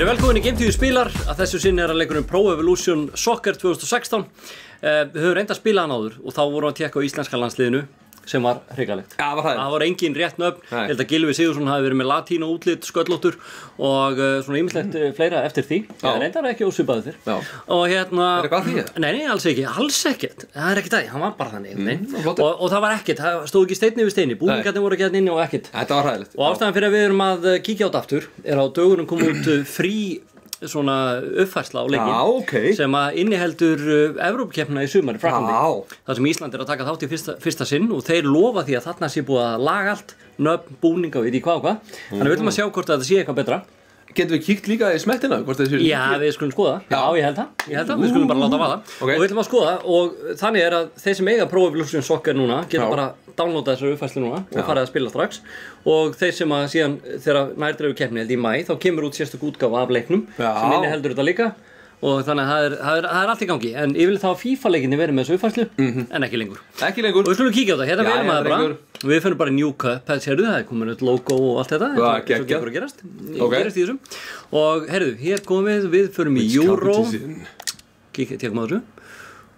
Verið velkomin í Game TV spilar. Að þessu sinni er að leikurinn Pro Evolution Soccer 2016 eh, Við höfum reynda að spila hann áður og þá vorum við að tekka á íslenska landsliðinu sem var hrigalegt Já, var það? Það var engin rétt nöfn, Nei. ég held að Gilvi Sigursson hafi verið með latínu útlit, sköllóttur og uh, svona ýmislegt uh, fleira eftir því. Það reyndar ekki ósvipaði þér Já. Og hérna Er eitthvað að því, eða? Nei, nei, alls ekki, alls ekkert Það er ekkert að því, hann var bara þannig mm, flottur. og, og það var ekkert, það stóð ekki steinni við steini Búningarnir voru ekki hérna inni og ekkert Þetta var hræðilegt. Og ástæðan fyrir að við erum að eh, kíkja á þetta aftur er á dögunum koma út eh, frí svona uppfærsla á leikin Já, ok. sem að inniheldur uh, Evrópkeppna í sumar í Fraklandi Já. þar sem Ísland er að taka þátt í fyrsta, fyrsta sinn og þeir lofa því að þarna sé búið að laga allt nöfn, búninga og veit í hvað og hvað þannig við viljum að sjá hvort að þetta sé eitthvað betra Getum við kíkt líka í smettina? Já, við skulum skoða, já, ég held það, ég held það, við skulum bara láta vaða Ok. og við viljum að skoða og þannig er að þeir sem eiga Evolution Soccer núna geta Já. bara downloada þessar uppfæslu núna og farið að spila strax og þeir sem að síðan þegar nærdreifu keppni held í mæ þá kemur út sérstök útgáfa af leiknum Já. sem inni heldur þetta líka og þannig að það er, það er, það er allt í gangi. En ég vil þá að FIFA leikinni verið með þessu uppfæslu en ekki lengur. Ekki lengur. og við skulum kíkja á það, hérna að það drengur. bara. við finnum bara New Cup, það sérðu það er komin út logo og allt þetta. Og geggjað. gengur að gerast, Ok. gerast í þessum og herðu, hér komum við, við förum í Euro. Competition. kíkja, tekum á þessu.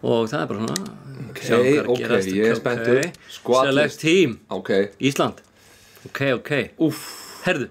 Og það er bara svona. Ok, er ok, gerast. ég er Ok, spenntur. Select team, Ok. Ísland. Ok, ok, herðu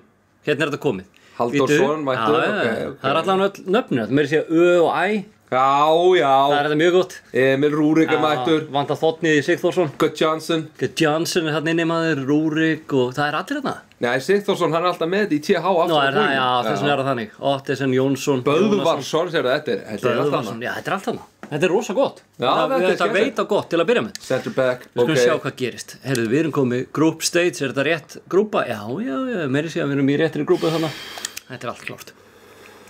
hérna er þetta komið Halldórsson Bíddu. mættur, Já, ok, já, ok. það er allan öll nöfnir, það meiri sé Ö og Æ Já, það já. er þetta mjög gott Emil Rúrik er mættur. vant að þotnið í Sigþórsson Gutt Johnson. Johnson er hann inni maður, Rúrik og það er allir hérna Nei, Sigþórsson, hann er alltaf með þetta í TH aftur Nú er það, já, þess vegna er það þannig Ottesen, Jónsson Böðvarsson, sér þetta er. Þetta er alltaf er þarna Þetta er rosa gott. Já, Þetta, þetta er veit á gott til að byrja með. Center back, Við skulum ok. sjá hvað gerist. Herðu, við erum komið group stage, er þetta rétt grúpa? Já, já, já, meiri sé að við erum í réttri grúpa þannig Þetta er allt klárt.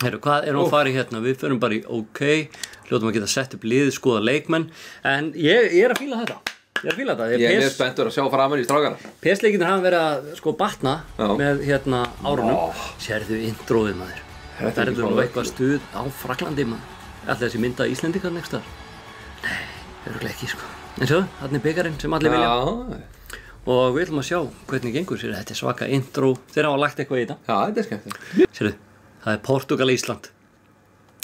Herðu, hvað við að fara í hérna? Við förum bara í OK Hljóðum að geta sett upp liðið, skoða leikmenn. En ég, ég er að fíla þetta. Ég er fíla þetta. Ég er mjög spenntur að sjá framan í strákana. PS-leikinir hafa verið að sko batna Já. með hérna árunum. Sérðu intróið maður. Þetta er nú eitthvað stuð á Fraklandi maður Alltaf þessi mynda Íslendingar next þar Nei, örgulega ekki sko. En svo, hann er byggarinn sem allir vilja. Já, Og við ætlum að sjá hvernig gengur sér Þetta er svaka intro, þeir hafa lagt eitthvað í þetta. Já, þetta er skemmt. Sérðu, það er Portugal Ísland.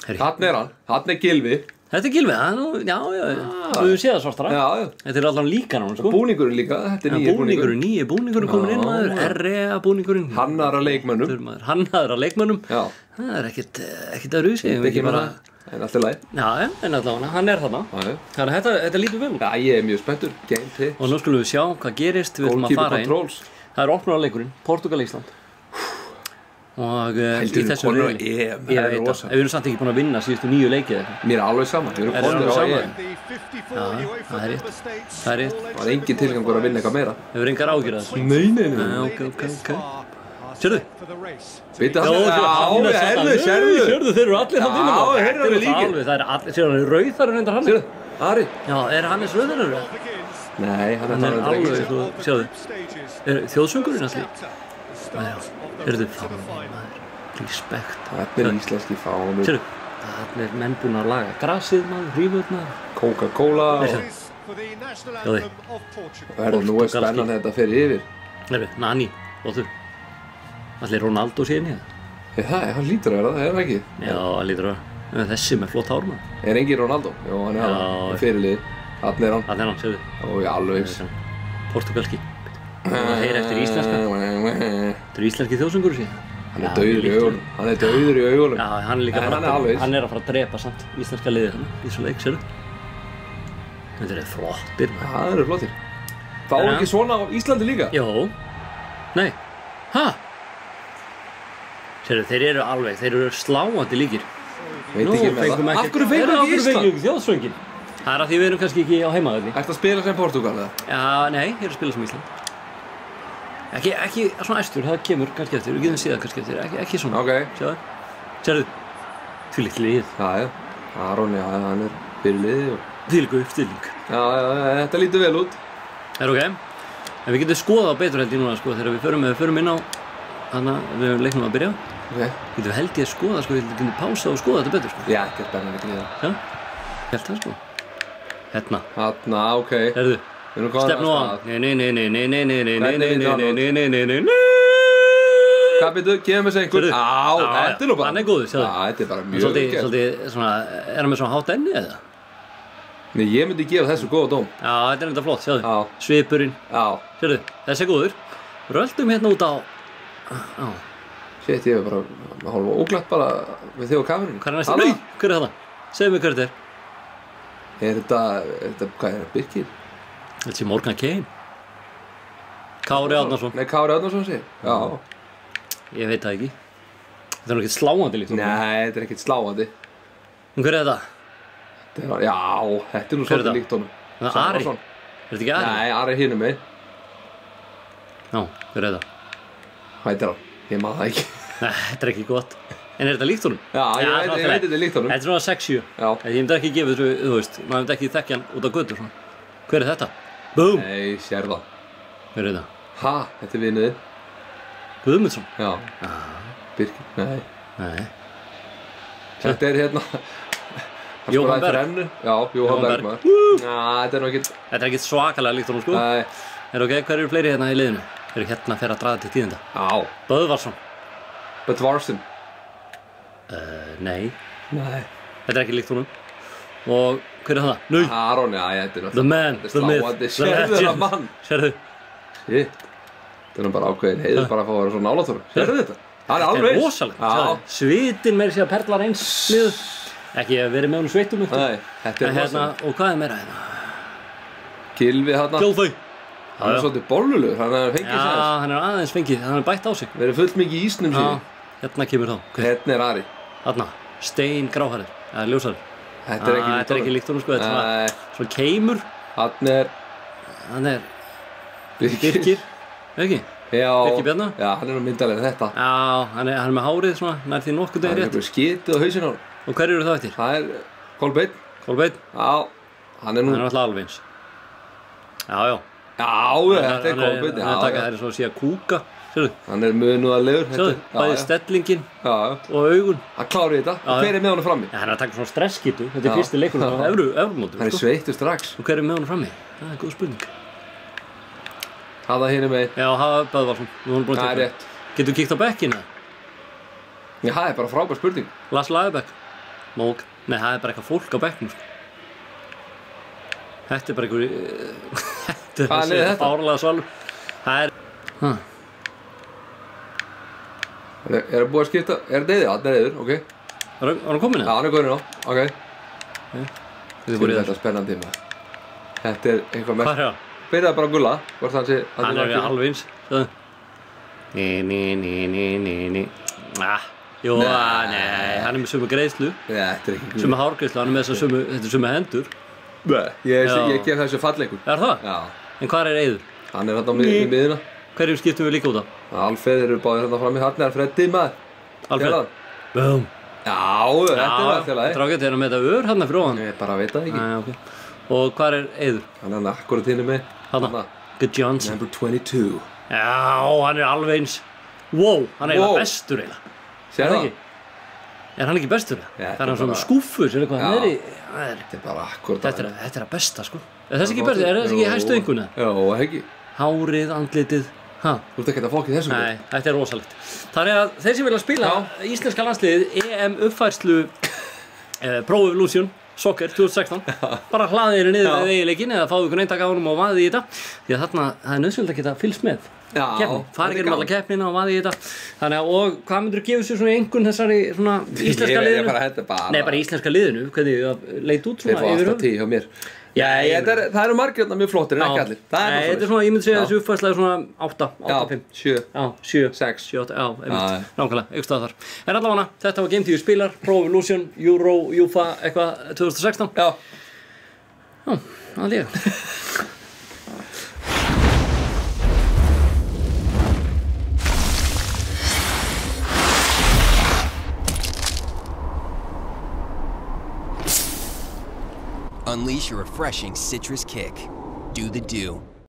Hann er hann, hann er Gilvi. Þetta er Gilvið, það er nú, já, já, já. Við höfum séð það svartara. Já, já. Þetta er allan líka náttúrulega sko. Búningurinn líka, þetta er nýja búningur. búningurinn, nýji búningurinn komin inn maður. REA búningurinn. Hannar að leikmönnum. Að leikmönnum. Já, það er ekkert, ekkert að rusi þetta er ekki það. En allt er læg. já, en allavega, hann er þarna þannig að þetta, þetta lítur vel Já, ég er mjög spenntur. Game tip. og nú skulum við sjá hvað gerist við ætlum að fara inn controls. það er opnunarleikurinn, Portugal-Ísland og Heldur í við þessum á það ég er veit það, við erum samt ekki búin að vinna síðustu nýju leikið. Mér er alveg sama. Við erum Er konur á sama? EM. Já, það er rétt. það er rétt, Það var engin tilgangur að vinna eitthvað meira. hefur engar ágjur að þessu Nei, nei, nei. Sérðu? Býta það Já, herðu, sérðu Sérðu, þeir eru allir hann innan Já, þeir eru líkið Það er allir, sérðu, rauðar er hendar hann. Sérðu, Ari? Já, er hann eins rauðar eru? Nei, hann er alveg Sérðu, þjóðsungurinn allir? Já, sérðu, fámið Respekt Það er íslenski fámið Sérðu, það er menn búin að laga Grassið maður, hrífurnar. Coca-Cola Sérðu, það er nú spennan þetta fyrir yfir. Nani, og þú? Allir Ronaldo síðan í það það, hann lítur að vera það, er ekki? Já, það lítur að En Þessi með flott hár maður Er engin Ronaldo? Jó, hann er Já. hann. Fyrirlið. Þannig er hann. Það er hann, sérðu Og ég alveg eins. Portugalski Það heyr eftir íslenska Hann Þetta er íslenski þjóðsöngur síðan er dauður í augunum. Hann er dauður í augunum. Já, hann er líka En bara hann er hann er að fara að drepa samt íslenska liðið hann í þessu leik, sérðu Þetta er flottir. Það eru flottir. Fá Já. ekki svona á Íslandi líka? Jó, nei, ha? Sérðu, þeir eru alveg, þeir eru sláandi líkir Veit ekki með það. Af hverju fengum af ekki Ísland? þjóðsvöngin? Það er að því við erum kannski ekki á heimaðalli Ætti að spila sem Portugal eða? Já, nei, ég er að spila sem Ísland Ekki, ekki svona æstur, það kemur kannski eftir, við getum síðan kannski eftir, ekki, ekki svona Ok. Sjáðu, sérðu, því litt lið, Já, já. Aron, já, hann er fyrirlið og... því líka uppstilling Já, já, já, þetta lítur vel út. Það er ok En við getum skoðað betur held ég núna sko þegar við förum, við förum inn á Þannig að við leiknum að byrja Ok. Getum við held ég að skoða sko, við getum pása og skoða þetta betur sko Já, spennandi til það. Já, ég held það sko Hérna, Þarna, ok. herðu, Við erum komin stefnu á af stað. Nei, nei, nei, nei, nei, nei, nei, nei, nei, nei, nei, nei, nei, nei, Hvað byrju, gefum við þessu einhver Sérðu? Á, þetta er nú bara hann er góður, sjáðu. Já, þetta er bara mjög gert. svolítið svona, er hann með svona hátt enni eða? Nei, ég myndi gefa þessu góða dóm Já, þetta er enda flott, sjáðu. Já. Svipurinn, Já, sérðu, þessi er góður. Röldum hérna út á, já, shit, ég bara hálfa óglætt bara við þig og kamerun hvað er næstu? Nei, hver er það? Segðu mig hver þetta er. Er þetta, er þetta, hvað er það, Birkir? Þetta sé Morgan Kane. Kári Árnason, Nei, Kári Árnason sé Já, ég veit það ekki. Þetta er ekki sláandi líkt. nei, þetta er ekkert sláandi hver er þetta? Þetta er, Já, þetta er nú svolítið líkt honum Það er Ari. Er þetta ekki Ari? Nei, Ari hinum mig Já, hver er þetta? Hvað heitir hann? Ég maður það ekki þetta er ekki gott. En er þetta líkt honum? Já, ég veit, þetta er líkt honum Þetta er svona 6-7. Já, Ég myndi ekki gefa þessu, þú veist, maður myndi ekki þekkja hann út á svona. Hver er þetta? Búm! nei, sér það Hver er þetta? Ha, þetta er vinuðinn Guðmundsson? Já, Ah, Birkir, nei nei. Þetta er hérna Hann Jóhann Berg. Já, Jóhann Berg þetta er ekkert Þetta er ekki svakalega líkt honum, sko. Nei, Er ok, hver eru fleiri hérna í liðinu? Er hérna að fer að draga til tíðinda? á, Böðvarsson? Böttvarsson Uh, nei, Nei þetta er ekki líkt honum. Og hver er það? Nú, Aron, já, þetta er the man, Þetta er the myth, the það legend. mann Sérðu, Shit Þetta er bara ákveðin heiður bara að fá að vera svo nálatóru Sérðu þetta? Það er þetta alveg er rosalegt. Já, sjáðu. Svitin með sér perlar eins niður. Ekki að verið með honum sveitum upp. nei, þetta er hérna, rosalegt og hvað er meira hérna? Gilvi hérna Gjóðfau. Hann er svolítið bollulegur, hann er fengið sér hann er aðeins fengið, hann er bætt á sig. Verið fullt mikið í ísnum sín hérna kemur þá. Hver? Hérna er Ari Þarna, stein gráhærir, eða ljósærir. Þetta er ekki Þetta er ekki líkt honum sko, þetta er svona, keimur, hann er hann er Birkir, ekki? Já, Birkir Bjarna? Já, hann er nú myndalega þetta Já, hann er, hann er með hárið svona, nær því nokkuð degir er rétt. eitthvað skitið á hausinn á hann Og hverju eru það eftir? Það er Kolbeinn Kolbeinn, Já, hann er nú hann er alltaf alveg eins. Já, já. Já, Hann þetta er hann Hann já, það er svo að sé að kúka, Hann er munuðalegur sérðu, bæði stellingin Já, já, og augun. hann klári þetta. Hver er með honum frammi? Já, hann er að taka svona stresskitu, þetta er fyrsti efrumótum, Hann er sko. sveittur strax. Og hver er með honum frammi? Það er góð spurning. Haða hinn með Já, hafa Böðvarsson, Getur kíkt á bekkina? Já, það er bara frábær spurning. Lars Lagerbäck. Mók Nei, það er bara eitthvað fólk á bekknum sko. Þetta er bara einhver Þetta er lið er þetta? Árlega svalur Það er ha, Er er það búið að skipta? Er þetta eðið? Það er eður, ok Var hann- komin Já, eða? hann er góðin á, ok Þetta Þetta er þetta spennandi maður Þetta er eitthvað mest Hvað er það? Byrjaði bara að gulla Hvort hann sé Hann er alveg eins. Ní, ní, ní, ní, ní, ní ah, Nei. ah, nei Hann er með sömu greiðslu Nei, þetta er ekki Sömu hárgreiðslu Hann er með þessar sömu Þetta er sömu hendur Nei, ég, Já. ég gef þessu falleikur Er það? Já, En hvað er Eyður? hann er hann á mið, í miðina Hverjum skiptum við líka út á? Alfreð eru báðir hann fram í hann er Freddi maður Alfred. Búm Já, þetta er það Þetta að er er hann með þetta ör hann fyrir ofan? Ég bara veit það ekki Æ, ok. Og hvað er Eyður? Hann er hann akkurat hinn með Hanna, Good Johnson Number 22 Já, hann er alveg eins Wow, hann er Wow. bestur eiginlega Sér það það? ekki? Er hann ekki bestur? Já, það er hann svona skúfur sem er Já. hann er í? Það Þetta er að besta sko. Er þessi ekki bestur? Er þessi ekki hæstu ynguna? Hárið, andlitið Ha, Þú ert ekki að fokkið þessu nei, þetta er rosalegt. Þannig að þeir sem vilja spila íslenska landsliðið EM uppfærslu eh, Pro Evolution Soccer 2016 bara hlaðið er niður við eiginleikin eða fáðu ykkur eintak á honum og vaðið í þetta. Því að þarna, það er nöðsvöld að geta fylgst með keppni, farið er gerum alla keppnina og vaðið í þetta. Þannig að, og hvað myndur gefa sér svona einhvern þessari svona íslenska liðinu? nei, bara íslenska liðinu, hvernig það leit út svona yfir ég þetta er, það eru margir þarna mjög flottir en ekki allir. Það er þetta er svona, ég myndi segja þessu uppfærslega svona 8, 8, Já, 5 sjö. Já, 7, Sex. 7, 8, já, einmitt, nákvæmlega, stað þar En allavega, þetta var Game TV spilar, Pro Evolution, Euro, UEFA, eitthvað 2016 Já, Já, það er ég Unleash your refreshing citrus kick. Do the do.